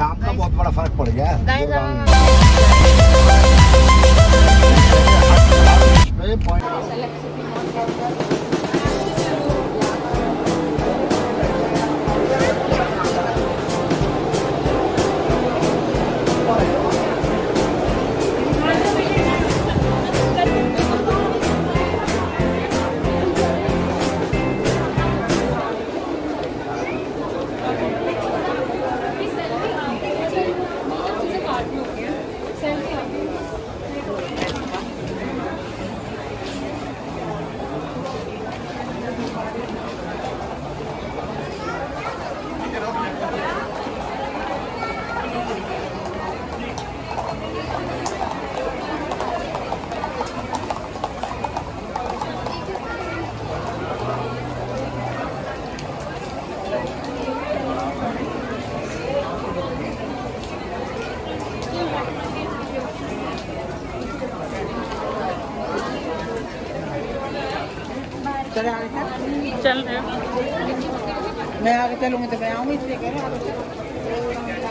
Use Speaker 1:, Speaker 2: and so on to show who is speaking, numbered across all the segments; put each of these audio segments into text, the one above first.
Speaker 1: जाम का बहुत बड़ा फ़र्क पड़ गया है।
Speaker 2: चल
Speaker 3: रहे हो
Speaker 2: मैं आगे चलूँगी तो मैं आऊँगी इसलिए कह रहे आगे चल।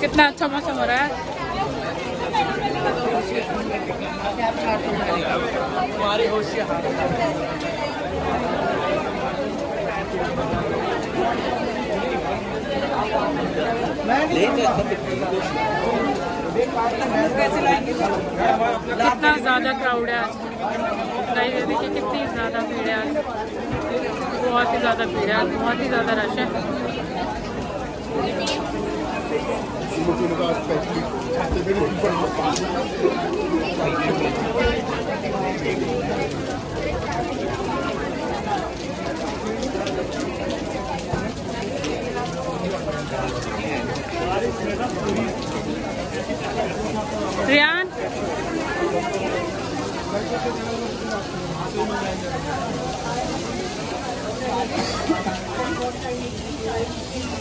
Speaker 3: कितना अच्छा मौसम हो रहा है कितना ज़्यादा क्राउड है आज? गाइस देखिए कितनी ज़्यादा भीड़ है आज। बहुत ही ज़्यादा भीड़ है बहुत ही ज़्यादा रश है। रियान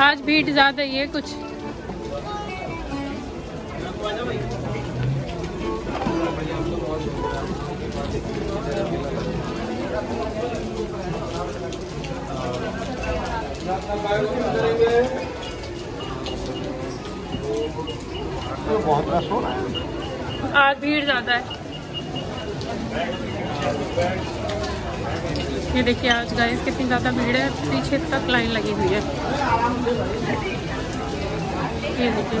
Speaker 3: आज भीड़ ज़्यादा ही है कुछ। आज भीड़ ज़्यादा है। ये देखिए आज गाइस कितनी ज़्यादा भीड़ है, पीछे तक लाइन लगी हुई है। ये देखिए।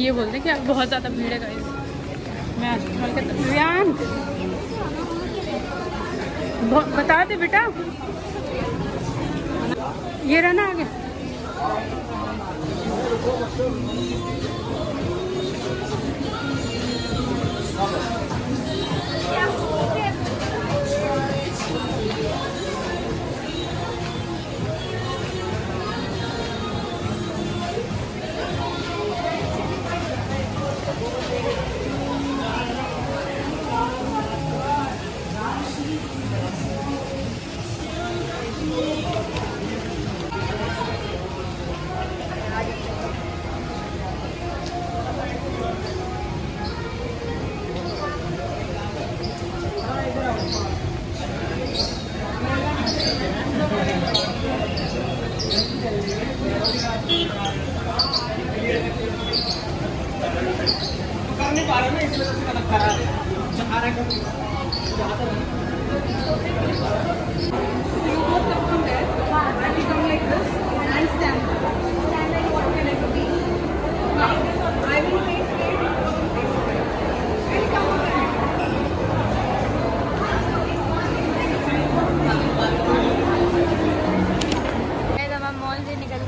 Speaker 3: ये बोलते हैं कि बहुत ज़्यादा भीड़ है गाइस मैं बता दे बेटा। ये रहना आगे।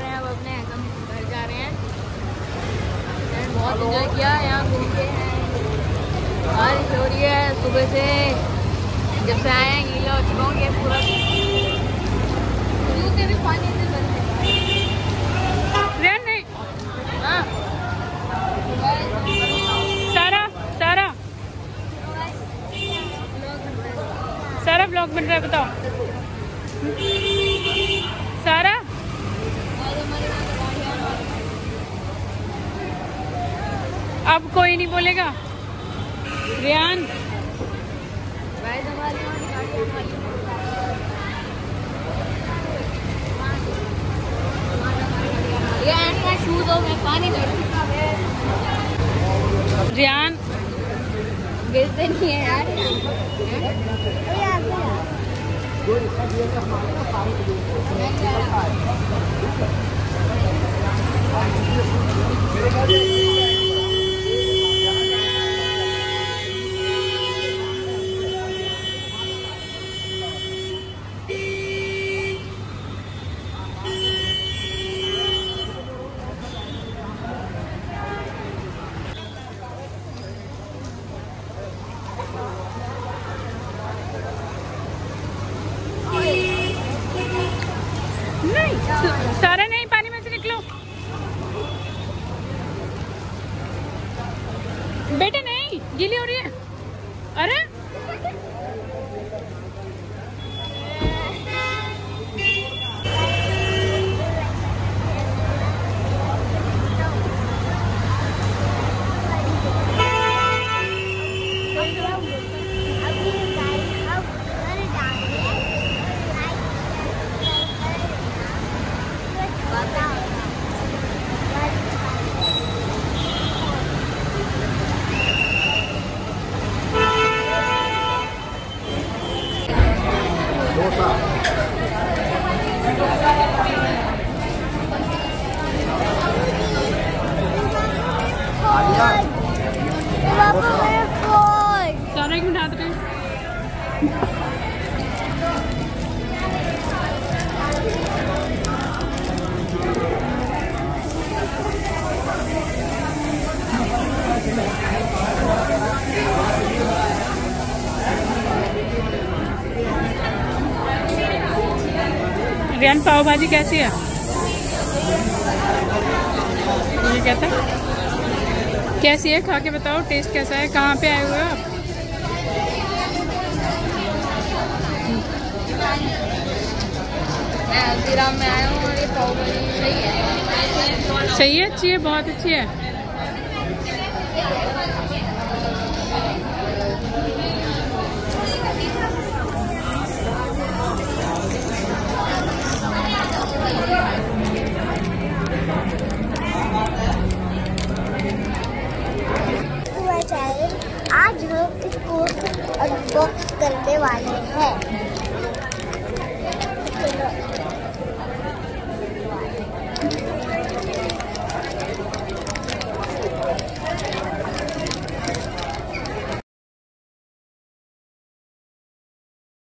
Speaker 4: रहे हैं अब अपने हम घर जा रहे हैं। बहुत इंजॉय किया यहाँ घूम के हैं। बारिश हो रही है सुबह से जब से आए हैं गीला हो चुका हूँ ये पूरा। जूते भी पानी से
Speaker 3: नहीं।
Speaker 4: हाँ।
Speaker 3: सारा सारा। सारा ब्लॉग बन रहा है बताओ सारा अब कोई नहीं बोलेगा। रियान। रियान।
Speaker 4: गिरते नहीं है यार।
Speaker 3: नहीं सारा नहीं पानी में से निकलो बेटे नहीं गीली हो रही है। अरे पाव भाजी कैसी है? ये कहता है। कैसी है? खा के बताओ टेस्ट कैसा है? कहाँ पे आए हुए हो आप?
Speaker 4: में आया हूँ और ये पाव भाजी सही है।
Speaker 3: सही है? अच्छी है? बहुत अच्छी है? इसको अनबॉक्स करने वाले हैं।